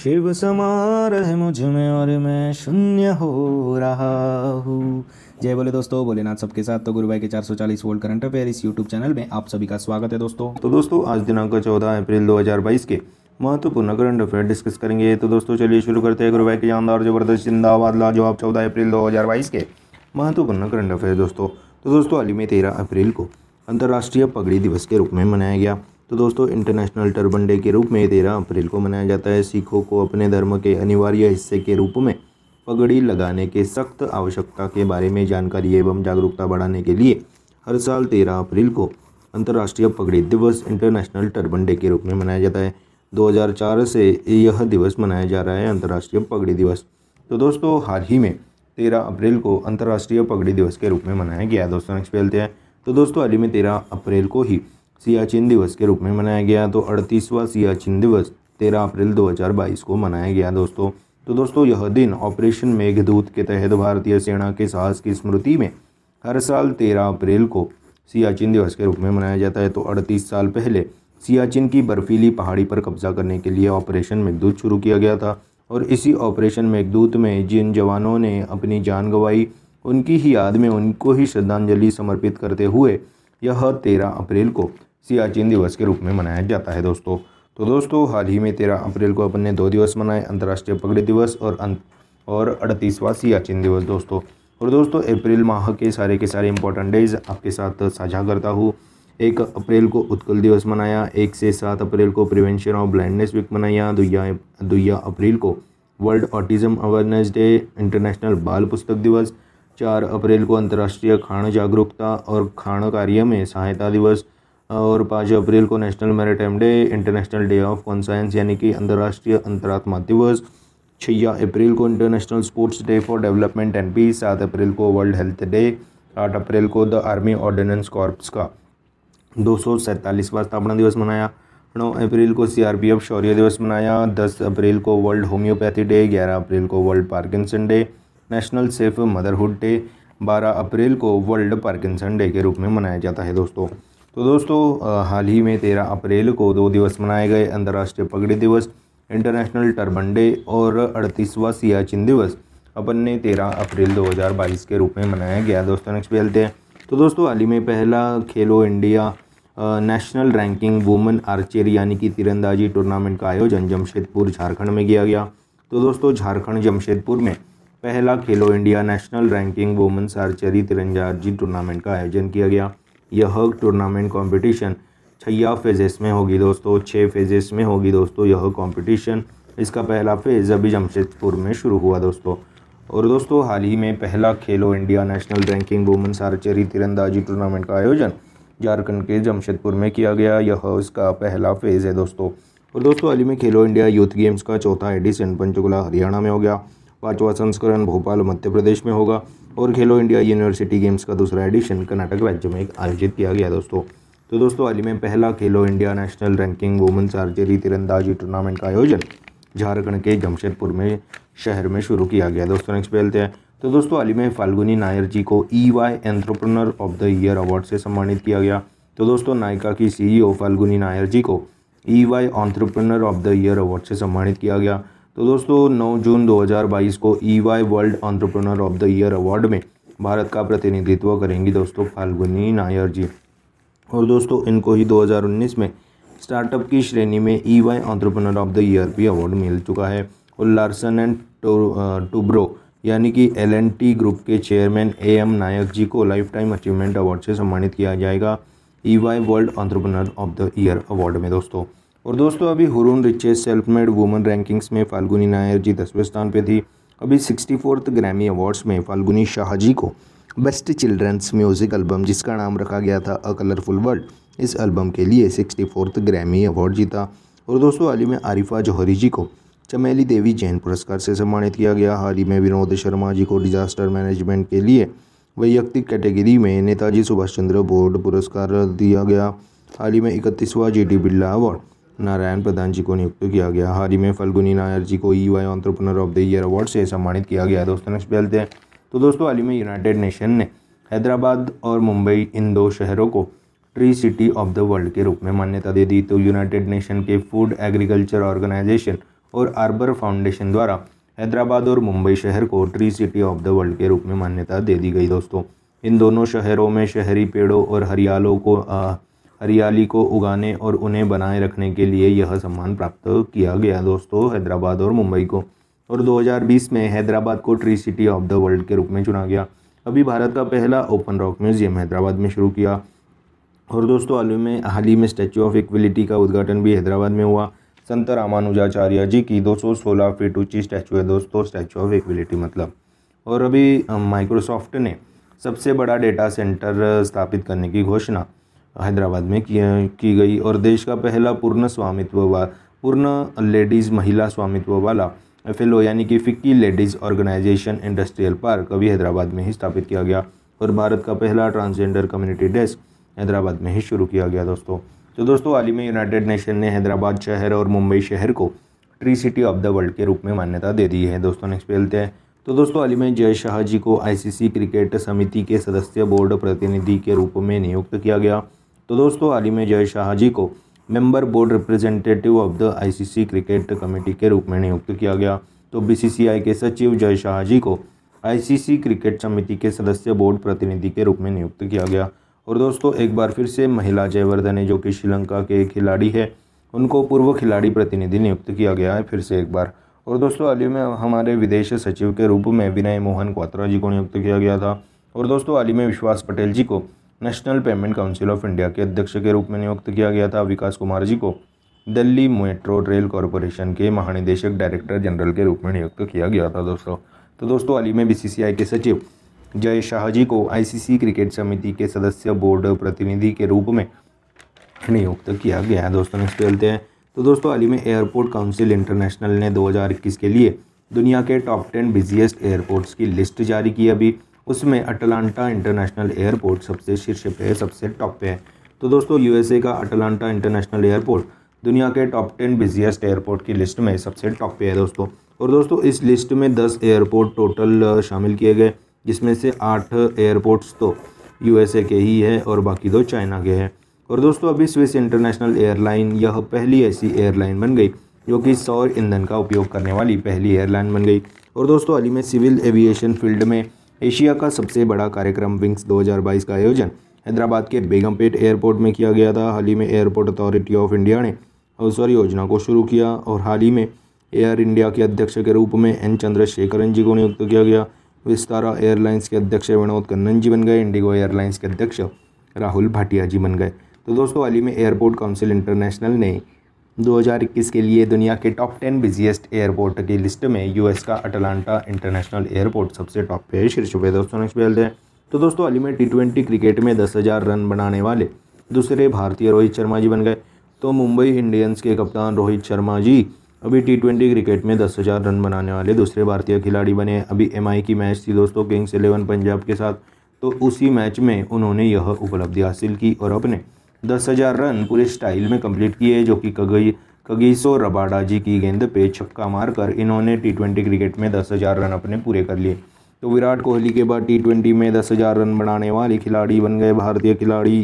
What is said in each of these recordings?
शिव समा रहे मुझमें और मैं शून्य हो रहा हूँ। जय बोले दोस्तों, भोलेनाथ सबके साथ। तो गुरु भाई के 440 वोल्ट करंट अफेयर इस यूट्यूब चैनल में आप सभी का स्वागत है दोस्तों। तो दोस्तों, आज दिनांक चौदह अप्रैल 2022 के महत्वपूर्ण करंट अफेयर डिस्कस करेंगे। तो दोस्तों, चलिए शुरू करते हैं गुरु भाई के जानदार ज़बरदस्त जिंदाबाद लाजवाब चौदह अप्रैल 2022 के महत्वपूर्ण करंट अफेयर दोस्तों। तो दोस्तों हाल ही में तेरह अप्रैल को अंतर्राष्ट्रीय पगड़ी दिवस के रूप में मनाया गया। तो दोस्तों इंटरनेशनल टर्बन डे के रूप में तेरह अप्रैल को मनाया जाता है। सिखों को अपने धर्म के अनिवार्य हिस्से के रूप में पगड़ी लगाने के सख्त आवश्यकता के बारे में जानकारी एवं जागरूकता बढ़ाने के लिए हर साल तेरह अप्रैल को अंतर्राष्ट्रीय पगड़ी दिवस इंटरनेशनल टर्बन डे के रूप में मनाया जाता है। 2004 से यह दिवस मनाया जा रहा है, अंतर्राष्ट्रीय पगड़ी दिवस। तो दोस्तों, हाल ही में तेरह अप्रैल को अंतर्राष्ट्रीय पगड़ी दिवस के रूप में मनाया गया दोस्तों नेक्स्ट फैलते हैं। तो दोस्तों, हाल ही में तेरह अप्रैल को ही सियाचिन दिवस के रूप में मनाया गया। तो अड़तीसवां सियाचिन दिवस तेरह अप्रैल 2022 को मनाया गया दोस्तों। तो दोस्तों, यह दिन ऑपरेशन मेघदूत के तहत भारतीय सेना के साहस की स्मृति में हर साल तेरह अप्रैल को सियाचिन दिवस के रूप में मनाया जाता है। तो अड़तीस साल पहले सियाचिन की बर्फीली पहाड़ी पर कब्जा करने के लिए ऑपरेशन मेघदूत शुरू किया गया था और इसी ऑपरेशन मेघदूत में जिन जवानों ने अपनी जान गंवाई, उनकी ही याद में उनको ही श्रद्धांजलि समर्पित करते हुए यह तेरह अप्रैल को सियाचिन दिवस के रूप में मनाया जाता है दोस्तों। तो दोस्तों, हाल ही में तेरह अप्रैल को अपन ने दो दिवस मनाए, अंतर्राष्ट्रीय पगड़ी दिवस और अंत और अड़तीसवां सियाचिन दिवस दोस्तों। और दोस्तों, अप्रैल माह के सारे के सारे इंपॉर्टेंट डेज़ आपके साथ साझा करता हूँ। एक अप्रैल को उत्कल दिवस मनाया, एक से सात अप्रैल को प्रिवेंशन ऑफ़ ब्लाइंडनेस वीक मनाया दुया दुया अप्रैल को world autism awareness day international बाल पुस्तक दिवस, चार अप्रैल को अंतर्राष्ट्रीय खाण जागरूकता और खाण कार्य में सहायता दिवस और पाँच अप्रैल को national maritime day, international day of conscience, यानी कि अंतर्राष्ट्रीय अंतरात्मा दिवस। छः अप्रैल को international sports day for development and peace. सात अप्रैल को वर्ल्ड हेल्थ डे। आठ अप्रैल को द आर्मी ऑर्डिनेंस कॉर्प्स का। दो सौ सैंतालीसवां स्थापना दिवस मनाया। नौ अप्रैल को सीआरपीएफ शौर्य दिवस मनाया। दस अप्रैल को वर्ल्ड होम्योपैथी डे। ग्यारह अप्रैल को world Parkinson day. National safe motherhood day. बारह अप्रैल को वर्ल्ड पार्किंसन डे के रूप में मनाया जाता है, दोस्तों। तो दोस्तों हाल ही में तेरह अप्रैल को दो दिवस मनाए गए अंतर्राष्ट्रीय पगड़ी दिवस, इंटरनेशनल टर्बन डे और अड़तीसवां सियाचिन दिवस अपन ने तेरह अप्रैल 2022 के रूप में मनाया गया। दोस्तों नेक्स्ट खेलते हैं। तो दोस्तों, हाल ही में पहला Khelo India national ranking women archery यानी कि तीरंदाजी टूर्नामेंट का आयोजन जमशेदपुर झारखंड में किया गया। तो दोस्तों, झारखंड जमशेदपुर में पहला Khelo India national ranking women's archery तिरंदाजी tournament का आयोजन किया गया। यह टूर्नामेंट कंपटीशन छैया फेजेस में होगी दोस्तों छः फेजेस में होगी दोस्तों यह कंपटीशन इसका पहला फ़ेज़ अभी जमशेदपुर में शुरू हुआ दोस्तों। और दोस्तों, हाल ही में पहला Khelo India national ranking women's archery तिरंदाजी tournament का आयोजन झारखंड के जमशेदपुर में किया गया। यह इसका पहला फ़ेज़ है दोस्तों। और दोस्तों, हाल ही में खेलो इंडिया यूथ गेम्स का चौथा एडिशन पंचकुला हरियाणा में हो गया। पाँचवा संस्करण भोपाल, मध्य प्रदेश में होगा। और खेलो इंडिया यूनिवर्सिटी गेम्स का दूसरा एडिशन कर्नाटक राज्य में आयोजित किया गया दोस्तों। तो दोस्तों, हाल ही में पहला Khelo India national ranking women's archery तीरंदाजी टूर्नामेंट का आयोजन झारखंड के जमशेदपुर में शहर में शुरू किया गया। दोस्तों नेक्स्ट पहलते हैं। तो दोस्तों, हाल ही में फाल्गुनी नायर जी को E Y entrepreneur of the year award से सम्मानित किया गया। तो दोस्तों, नायका की सीईओ फाल्गुनी नायर जी को E Y entrepreneur of the year award से सम्मानित किया गया। तो दोस्तों 9 जून 2022 को E Y world entrepreneur of the year award में भारत का प्रतिनिधित्व करेंगी दोस्तों फाल्गुनी नायर जी। और दोस्तों, इनको ही 2019 में स्टार्टअप की श्रेणी में E Y entrepreneur of the year भी अवार्ड मिल चुका है। और लार्सन एंड टूब्रो, यानी कि एल एन टी ग्रुप के chairman A M Naik ji को लाइफ टाइम अचीवमेंट अवार्ड से सम्मानित किया जाएगा E Y world entrepreneur of the year award में दोस्तों। और दोस्तों, अभी Hurun riches self made woman rankings में फाल्गुनी नायर जी दसवें स्थान पे थी। अभी सिक्सटी फोर्थ ग्रैमी अवार्ड्स में फाल्गुनी शाह जी को बेस्ट चिल्ड्रंस म्यूज़िक एल्बम जिसका नाम रखा गया था अ कलरफुल वर्ल्ड इस एल्बम के लिए सिक्सटी फोर्थ ग्रैमी अवार्ड जीता। और दोस्तों, हाल ही में आरिफा जौहरी जी को चमेली देवी जैन पुरस्कार से सम्मानित किया गया। हाल ही में विनोद शर्मा जी को डिजास्टर मैनेजमेंट के लिए वैयक्तिक कैटेगरी में नेताजी सुभाष चंद्र बोर्ड पुरस्कार दिया गया। हाल ही में इकतीसवां G D Birla award Narayan Pradhan ji को नियुक्त किया गया। हाल ही में फल्गुनी नायर जी को E Y entrepreneur of the year award से सम्मानित किया गया। दोस्तों नेक्स्ट बेलते हैं तो दोस्तों हाल ही में यूनाइटेड नेशन ने हैदराबाद और मुंबई इन दो शहरों को tree city of the world के रूप में मान्यता दे दी। तो यूनाइटेड नेशन के फ़ूड एग्रीकल्चर ऑर्गेनाइजेशन और आर्बर फाउंडेशन द्वारा हैदराबाद और मुंबई शहर को tree city of the world के रूप में मान्यता दे दी गई। दोस्तों इन दोनों शहरों में शहरी पेड़ों और हरियालों को आ, हरियाली को उगाने और उन्हें बनाए रखने के लिए यह सम्मान प्राप्त किया गया। दोस्तों, हैदराबाद और मुंबई को और 2020 में हैदराबाद को tree city of the world के रूप में चुना गया। अभी भारत का पहला ओपन रॉक म्यूज़ियम हैदराबाद में शुरू किया। और दोस्तों, हाल में, हाल ही में स्टैचू ऑफ़ इक्विलिटी का उद्घाटन भी हैदराबाद में हुआ। संत रामानुजाचार्य जी की 216 फीट ऊँची स्टैचू है दोस्तों स्टैचू ऑफ़ इक्विलिटी मतलब। और अभी माइक्रोसॉफ्ट ने सबसे बड़ा डेटा सेंटर स्थापित करने की घोषणा हैदराबाद में की, की गई और देश का पहला पूर्ण स्वामित्व वा पूर्ण लेडीज़ महिला स्वामित्व वाला एफ़ यानी कि FICCI ladies organisation industrial park अभी हैदराबाद में ही स्थापित किया गया और भारत का पहला ट्रांसजेंडर कम्युनिटी डेस्क हैदराबाद में ही शुरू किया गया दोस्तों। तो दोस्तों हाल ही में यूनाइटेड नेशन ने हैदराबाद शहर और मुंबई शहर को tree city of the world के रूप में मान्यता दे दी है। दोस्तों नेक्स्ट पे हैं। तो दोस्तों हाल ही में जय शाह जी को आईसीसी क्रिकेट समिति के सदस्य बोर्ड प्रतिनिधि के रूप में नियुक्त किया गया। तो दोस्तों हाल ही में जय शाह जी को member board representative of the ICC cricket committee के रूप में नियुक्त किया गया। तो बीसीसीआई के सचिव जय शाह जी को आईसीसी क्रिकेट समिति के सदस्य बोर्ड प्रतिनिधि के रूप में नियुक्त किया गया। और दोस्तों, एक बार फिर से महिला जयवर्धने जो कि श्रीलंका के खिलाड़ी है। उनको पूर्व खिलाड़ी प्रतिनिधि नियुक्त किया गया है फिर से एक बार। और दोस्तों हाल में हमारे विदेश सचिव के रूप में विनय मोहन क्वात्रा जी को नियुक्त किया गया था। और दोस्तों हाल में विश्वास पटेल जी को national payment council of India के अध्यक्ष के रूप में नियुक्त किया गया था विकास कुमार जी को। दिल्ली मेट्रो रेल कॉरपोरेशन के महानिदेशक डायरेक्टर जनरल के रूप में नियुक्त किया गया था दोस्तों। तो दोस्तों, हाल ही में बीसीसीआई के सचिव जय शाह जी को आईसीसी क्रिकेट समिति के सदस्य बोर्ड प्रतिनिधि के रूप में नियुक्त किया गया है। दोस्तों नेक्स्ट चलते हैं। तो दोस्तों, हाल ही में एयरपोर्ट काउंसिल इंटरनेशनल ने 2021 के लिए दुनिया के टॉप टेन बिजिएस्ट एयरपोर्ट्स की लिस्ट जारी की अभी। उसमें अटलांटा इंटरनेशनल एयरपोर्ट सबसे शीर्ष पे है, सबसे टॉप पे है। तो दोस्तों यूएसए का अटलांटा इंटरनेशनल एयरपोर्ट दुनिया के टॉप टेन बिजिएस्ट एयरपोर्ट की लिस्ट में सबसे टॉप पे है दोस्तों। और दोस्तों, इस लिस्ट में दस एयरपोर्ट टोटल शामिल किए गए, जिसमें से आठ एयरपोर्ट्स तो यूएसए के ही है और बाकी दो चाइना के हैं। और दोस्तों, अभी स्विस इंटरनेशनल एयरलाइन यह पहली ऐसी एयरलाइन बन गई, जो कि सौर ईंधन का उपयोग करने वाली पहली एयरलाइन बन गई। और दोस्तों ही में सिविल एविएशन फ़ील्ड में एशिया का सबसे बड़ा कार्यक्रम विंग्स 2022 का आयोजन हैदराबाद के बेगमपेट एयरपोर्ट में किया गया था। हाल ही में एयरपोर्ट अथॉरिटी ऑफ़ इंडिया ने अवसर योजना को शुरू किया और हाल ही में एयर इंडिया के अध्यक्ष के रूप में एन चंद्रशेखरन जी को नियुक्त किया गया। विस्तारा एयरलाइंस के अध्यक्ष विनोद कन्नन जी बन गए। इंडिगो एयरलाइंस के अध्यक्ष राहुल भाटिया जी बन गए। तो दोस्तों, हाल ही में एयरपोर्ट काउंसिल इंटरनेशनल ने 2021 के लिए दुनिया के टॉप टेन बिजिएस्ट एयरपोर्ट की लिस्ट में यूएस का अटलांटा इंटरनेशनल एयरपोर्ट सबसे टॉप पे है। शीर्ष पे दोस्तों नेक्स्ट पे हैं। तो दोस्तों अली में टी ट्वेंटी क्रिकेट में दस हज़ार रन बनाने वाले दूसरे भारतीय रोहित शर्मा जी बन गए। तो मुंबई इंडियंस के कप्तान रोहित शर्मा जी अभी टी ट्वेंटी क्रिकेट में दस हज़ार रन बनाने वाले दूसरे भारतीय खिलाड़ी बने अभी एमआई की मैच थी दोस्तों किंग्स इलेवन पंजाब के साथ। तो उसी मैच में उन्होंने यह उपलब्धि हासिल की और अपने दस हज़ार रन पूरे स्टाइल में कंप्लीट किए, जो कि कगई, कगीसो रबाडा जी की गेंद पे छक्का मारकर इन्होंने टी ट्वेंटी क्रिकेट में दस हज़ार रन अपने पूरे कर लिए। तो विराट कोहली के बाद टी ट्वेंटी में दस हज़ार रन बनाने वाले खिलाड़ी बन गए भारतीय खिलाड़ी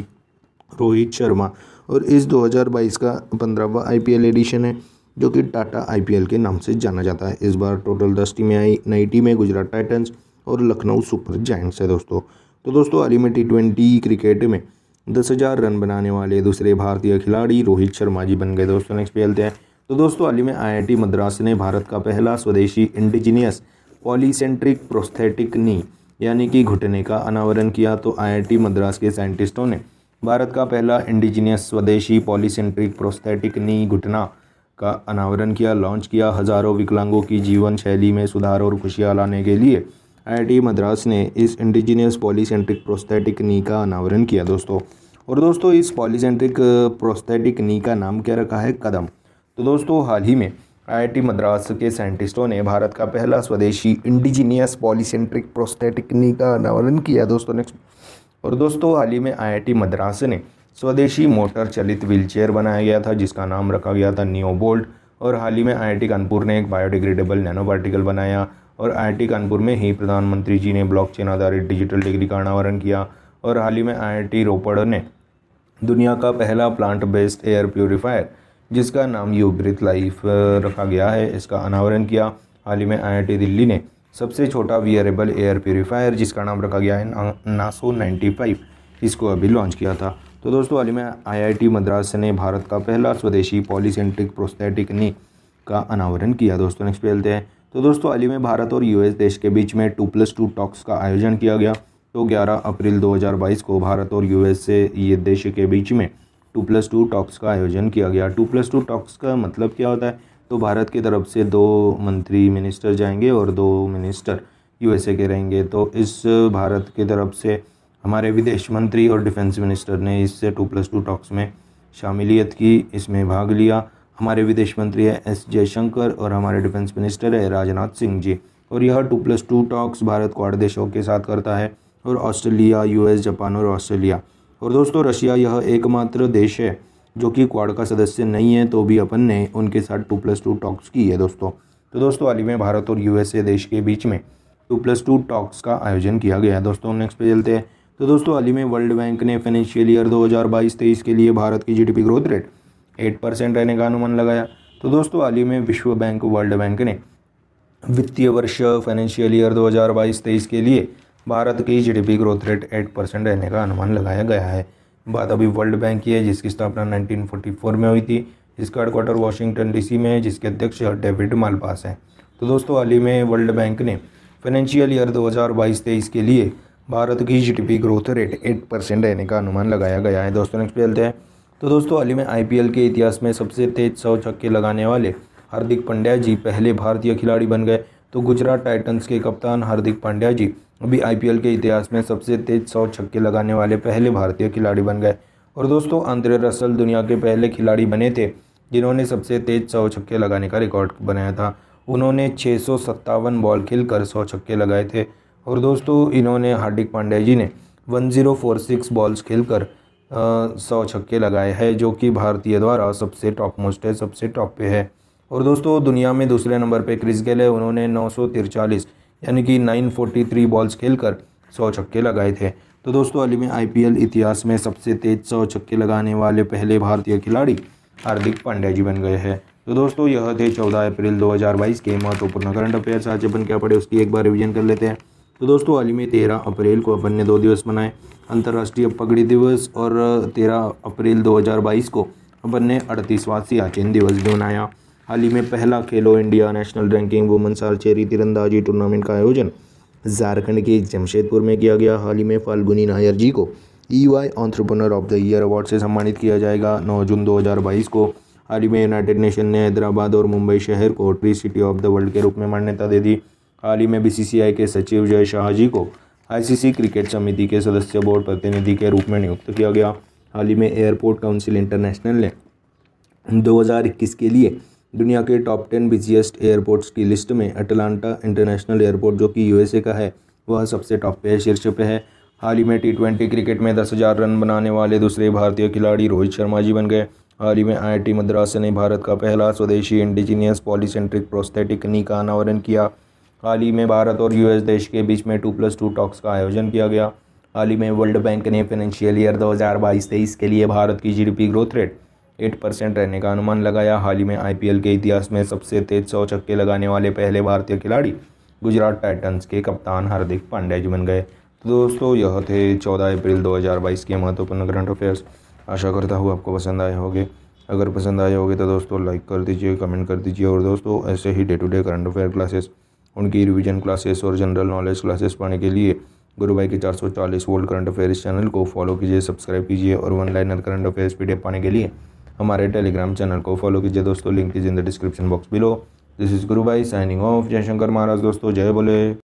रोहित शर्मा। और इस 2022 का पंद्रहवा आईपीएल एडिशन है, जो कि टाटा आईपीएल के नाम से जाना जाता है। इस बार टोटल दस टीमें आई, नई टीमें गुजरात टाइटन्स और लखनऊ सुपर जायंट्स है दोस्तों। तो दोस्तों ही में टी ट्वेंटी क्रिकेट में दस हज़ार रन बनाने वाले दूसरे भारतीय खिलाड़ी रोहित शर्मा जी बन गए दोस्तों नेक्स्ट पे हैं। तो दोस्तों, हाल ही में आईआईटी मद्रास ने भारत का पहला स्वदेशी इंडिजीनियस पॉलीसेंट्रिक प्रोस्थेटिक नी, यानी कि घुटने का अनावरण किया तो आईआईटी मद्रास के साइंटिस्टों ने भारत का पहला इंडिजीनियस स्वदेशी पॉलीसेंट्रिक प्रोस्थेटिक नी, घुटना का अनावरण किया लॉन्च किया हज़ारों विकलांगों की जीवन शैली में सुधार और खुशियाँ लाने के लिए। आईआईटी मद्रास ने इस इंडिजीनियस पॉलीसेंट्रिक प्रोस्थेटिक नी का अनावरण किया दोस्तों। और दोस्तों, इस पॉलीसेंट्रिक प्रोस्थेटिक नी का नाम क्या रखा है? कदम। तो दोस्तों, हाल ही में आईआईटी मद्रास के साइंटिस्टों ने भारत का पहला स्वदेशी इंडिजीनियस पॉलीसेंट्रिक प्रोस्थेटिक नी का अनावरण किया दोस्तों नेक्स्ट और दोस्तों, हाल ही में आईआईटी मद्रास ने स्वदेशी मोटर चलित व्हीलचेयर बनाया गया था, जिसका नाम रखा गया था नियोबोल्ट और हाल ही में आईआईटी कानपुर ने एक बायोडिग्रेडेबल नैनो पार्टिकल बनाया। और आईआईटी कानपुर में ही प्रधानमंत्री जी ने ब्लॉकचेन आधारित डिजिटल डिग्री का अनावरण किया और हाल ही में आईआईटी रोपड़ ने दुनिया का पहला प्लांट बेस्ड एयर प्योरीफायर जिसका नाम यू ब्रिथ लाइफ रखा गया है, इसका अनावरण किया। हाल ही में आईआईटी दिल्ली ने सबसे छोटा वियरेबल एयर प्योरीफायर जिसका नाम रखा गया है नासो नाइन्टी फाइव, इसको अभी लॉन्च किया था। तो दोस्तों, हाल ही में आईआईटी मद्रास ने भारत का पहला स्वदेशी पॉलीसेंट्रिक प्रोस्थेटिक नी का अनावरण किया। दोस्तों नेक्स्ट चलते हैं। तो दोस्तों, अली में भारत और यूएस देश के बीच में टू प्लस टू टॉक्स का आयोजन किया गया। तो 11 अप्रैल 2022 को भारत और यूएस से ये देश के बीच में टू प्लस टू टॉक्स का आयोजन किया गया। टू प्लस टू टॉक्स का मतलब क्या होता है? तो भारत की तरफ़ से दो मंत्री मिनिस्टर जाएँगे और दो मिनिस्टर यूएसए के रहेंगे। तो इस भारत की तरफ़ से हमारे विदेश मंत्री और डिफेंस मिनिस्टर ने इससे टू प्लस टू टॉक्स में शामिलियत की, इसमें भाग लिया। हमारे विदेश मंत्री है एस जयशंकर और हमारे डिफेंस मिनिस्टर है राजनाथ सिंह जी। और यह two plus two talks Bharat Quad देशों के साथ करता है और ऑस्ट्रेलिया, यूएस, जापान और ऑस्ट्रेलिया। और दोस्तों, रशिया यह एकमात्र देश है जो कि क्वाड का सदस्य नहीं है तो भी अपन ने उनके साथ टू प्लस टू टॉक्स की है दोस्तों। तो दोस्तों, हाल ही में भारत और यूएसए देश के बीच में टू प्लस टू टॉक्स का आयोजन किया गया दोस्तों। नेक्स्ट पे चलते हैं। तो दोस्तों, हाल ही में वर्ल्ड बैंक ने फाइनेंशियल ईयर 2022-23 के लिए भारत की जीडीपी ग्रोथ रेट 8 परसेंट रहने का अनुमान लगाया। तो दोस्तों, हाल ही में विश्व बैंक, वर्ल्ड बैंक ने वित्तीय वर्ष फाइनेंशियल ईयर 2022-23 के लिए भारत की जीडीपी ग्रोथ रेट 8 परसेंट रहने का अनुमान लगाया गया है। बात अभी वर्ल्ड बैंक की है, जिसकी स्थापना 1944 में हुई थी, जिसका हेडक्वार्टर वाशिंगटन डीसी में है, जिसके अध्यक्ष डेविड मालपास हैं। तो दोस्तों, हाल ही में वर्ल्ड बैंक ने फाइनेंशियल ईयर 2022-23 के लिए भारत की जीडीपी ग्रोथ रेट 8 परसेंट रहने का अनुमान लगाया गया है। दोस्तों नेक्स्ट चलते हैं। तो दोस्तों हाल ही में आईपीएल के इतिहास में सबसे तेज सौ छक्के लगाने वाले हार्दिक पांड्या जी पहले भारतीय खिलाड़ी बन गए। तो गुजरात टाइटंस के कप्तान हार्दिक पांड्या जी अभी आईपीएल के इतिहास में सबसे तेज सौ छक्के लगाने वाले पहले भारतीय खिलाड़ी बन गए। और दोस्तों, आंद्रे रसल दुनिया के पहले खिलाड़ी बने थे, जिन्होंने सबसे तेज सौ छक्के लगाने का रिकॉर्ड बनाया था। उन्होंने छः सौ सत्तावन बॉल खेलकर सौ छक्के लगाए थे। और दोस्तों, इन्होंने हार्दिक पांड्या जी ने 1046 बॉल्स खेलकर सौ छक्के लगाए हैं, जो कि भारतीय द्वारा सबसे टॉप मोस्ट है, सबसे टॉप पे है। और दोस्तों, दुनिया में दूसरे नंबर पे क्रिस गेल है, उन्होंने नौ यानी कि 943 बॉल्स खेलकर सौ छक्के लगाए थे। तो दोस्तों ही में आईपीएल इतिहास में सबसे तेज सौ छक्के लगाने वाले पहले भारतीय खिलाड़ी हार्दिक पांड्या जी बन गए हैं। तो दोस्तों, यह थे चौदह अप्रैल 2022 के महत्वपूर्ण करंट अफेयर्स आज अपन क्या पढ़े, उसकी एक बार रिविजन कर लेते हैं। तो दोस्तों ही में तेरह अप्रैल को अपन ने दो दिवस मनाए। अंतर्राष्ट्रीय पगड़ी दिवस और तेरह अप्रैल 2022 को अपन ने अड़तीसवां सियाचिन दिवस भी मनाया। हाल ही में पहला Khelo India national ranking women's archery तीरंदाजी टूर्नामेंट का आयोजन झारखंड के जमशेदपुर में किया गया। हाल ही में फाल्गुनी नायर जी को E Y entrepreneur of the year award से सम्मानित किया जाएगा 9 जून 2022 को। हाल ही में यूनाइटेड नेशन ने हैदराबाद और मुंबई शहर को tree city of the world के रूप में मान्यता दे दी। हाल ही में बीसीसीआई के सचिव जय शाह जी को आईसीसी क्रिकेट समिति के सदस्य बोर्ड प्रतिनिधि के रूप में नियुक्त किया गया। हाल ही में एयरपोर्ट काउंसिल इंटरनेशनल ने 2021 के लिए दुनिया के टॉप टेन बिजिएस्ट एयरपोर्ट्स की लिस्ट में अटलांटा इंटरनेशनल एयरपोर्ट, जो कि यूएसए का है, वह सबसे टॉप पे शीर्ष पे है। हाल ही में टी ट्वेंटी क्रिकेट में दस हज़ार रन बनाने वाले दूसरे भारतीय खिलाड़ी रोहित शर्मा जी बन गए। हाल ही में आईआईटी मद्रास ने भारत का पहला स्वदेशी इंडिजीनियस पॉलीसेंट्रिक प्रोस्थेटिक नी का अनावरण किया। हाल ही में भारत और यूएस देश के बीच में टू प्लस टू टॉक्स का आयोजन किया गया। हाल ही में वर्ल्ड बैंक ने फाइनेंशियल ईयर 2022-23 के लिए भारत की GDP growth rate eight percent रहने का अनुमान लगाया। हाल ही में आईपीएल के इतिहास में सबसे तेज सौ छक्के लगाने वाले पहले भारतीय खिलाड़ी गुजरात टाइटंस के कप्तान हार्दिक पांड्या जी बन गए। तो दोस्तों, यह थे चौदह अप्रैल 2022 के महत्वपूर्ण करंट अफेयर्स आशा करता हूँ आपको पसंद आए होंगे। अगर पसंद आए होंगे तो दोस्तों लाइक कर दीजिए कमेंट कर दीजिए। और दोस्तों, ऐसे ही day to day current affair classes उनकी रिवीजन क्लासेस और जनरल नॉलेज क्लासेस पढ़ने के लिए गुरु भाई के 440 वोल्ट करंट अफेयर्स चैनल को फॉलो कीजिए सब्सक्राइब कीजिए और वन लाइनर करंट अफेयर्स पी पाने के लिए हमारे टेलीग्राम चैनल को फॉलो कीजिए दोस्तों। Link is in the description box below this is Guru Bhai signing of Jaishankar महाराज दोस्तों। जय बोले।